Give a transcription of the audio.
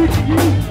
with you.